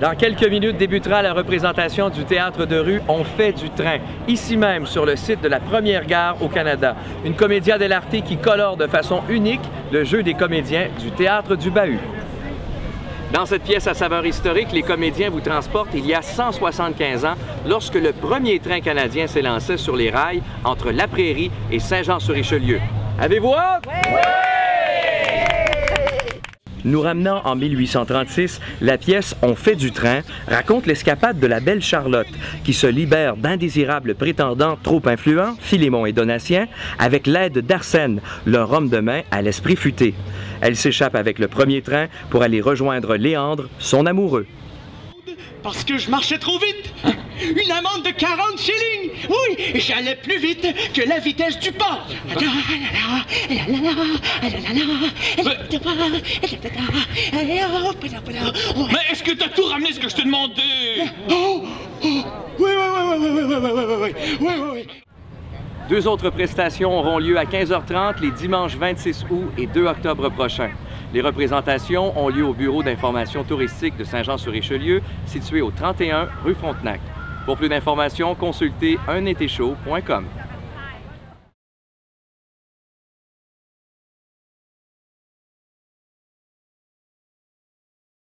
Dans quelques minutes débutera la représentation du théâtre de rue On fait du train, ici même sur le site de la première gare au Canada. Une comédia dell'arte qui colore de façon unique le jeu des comédiens du théâtre du Bahut. Dans cette pièce à saveur historique, les comédiens vous transportent il y a 175 ans, lorsque le premier train canadien s'est lancé sur les rails entre La Prairie et Saint-Jean-sur-Richelieu. Avez-vous hâte? Nous ramenant en 1836, la pièce On fait du train raconte l'escapade de la belle Charlotte qui se libère d'indésirables prétendants trop influents, Philémon et Donatien, avec l'aide d'Arsène, leur homme de main à l'esprit futé. Elle s'échappe avec le premier train pour aller rejoindre Léandre, son amoureux. Parce que je marchais trop vite. Une amende de 40 shillings. J'allais plus vite que la vitesse du pas. Mais est-ce que t'as tout ramené ce que je te demandais Oh, oh, oui, oui, oui, oui, oui, oui, oui, oui, oui, oui, oui, oui. Deux autres prestations auront lieu à 15h30 les dimanches 26 août et 2 octobre prochains. Les représentations ont lieu au Bureau d'information touristique de Saint-Jean-sur-Richelieu, situé au 31 rue Frontenac. Pour plus d'informations, consultez unétéchaud.com.